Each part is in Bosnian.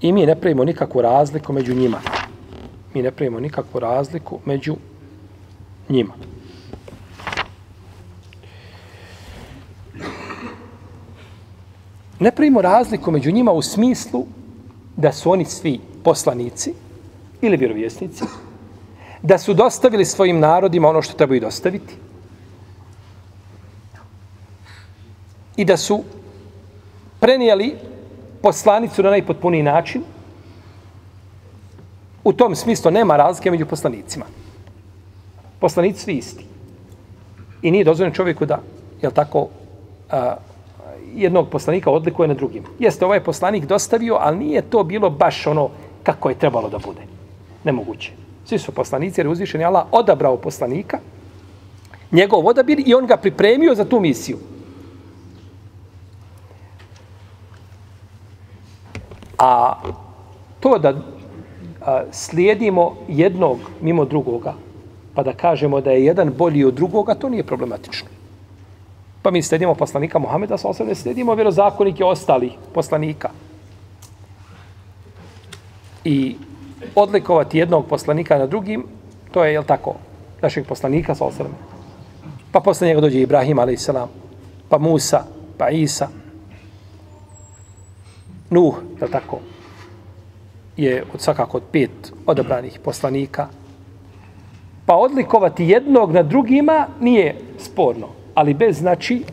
I mi ne pravimo nikakvu razliku među njima. Mi ne pravimo nikakvu razliku među njima. Ne pravimo razliku među njima u smislu da su oni svi poslanici ili vjerovjesnici, da su dostavili svojim narodima ono što trebaju dostaviti i da su prenijeli poslanicu na najpotpuniji način, u tom smislu nema razlike među poslanicima. Poslanici svi isti. I nije dozvoljeno čovjeku da, jel tako, a, jednog poslanika odlikuje na drugim. Jeste, ovaj poslanik dostavio, ali nije to bilo baš ono kako je trebalo da bude. Nemoguće. Svi su poslanici, jer je uzvišen Allah odabrao poslanika, njegov odabir i on ga pripremio za tu misiju. A to da a, slijedimo jednog mimo drugoga, pa da kažemo da je jedan bolji od drugoga, to nije problematično. Pa mi slijedimo poslanika Muhameda, sa osam ne slijedimo vjerozakonike ostali poslanika. I odlikovati jednog poslanika na drugim, to je, jel tako, našeg poslanika, sa osam. Pa posle njega dođe Ibrahim, a.s. Pa Musa, pa Isa, Nuh, je tako, je od svakako od pet odabranih poslanika. Pa odlikovati jednog na drugima nije sporno, ali bez znači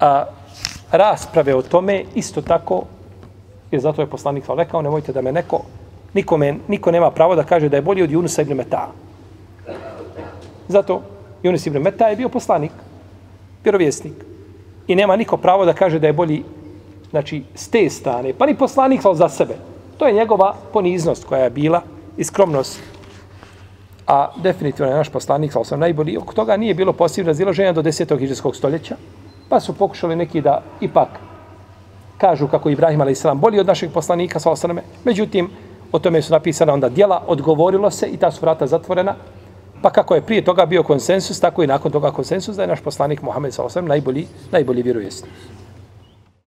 a, rasprave o tome isto tako, jer zato je poslanik rekao, nemojte da me neko, nikome, niko nema pravo da kaže da je bolji od Junusa ibn Meta. Zato Junus ibn Meta je bio poslanik, vjerovjesnik. I nema niko pravo da kaže da je bolji znači, s te strane, pa ni poslanik sal za sebe. To je njegova poniznost koja je bila i skromnost. A definitivno je naš poslanik, sal sam najbolji, oko toga nije bilo posebno razilaženja do 10. hiđarskog stoljeća, pa su pokušali neki da ipak kažu kako Ibrahim a.s. bolji od našeg poslanika, sal sam Međutim, o tome su napisane onda dijela, odgovorilo se i ta su vrata zatvorena, pa kako je prije toga bio konsensus, tako i nakon toga konsensus da je naš poslanik Muhammed s.a.v. najbolji, najbolji vjerojesnik.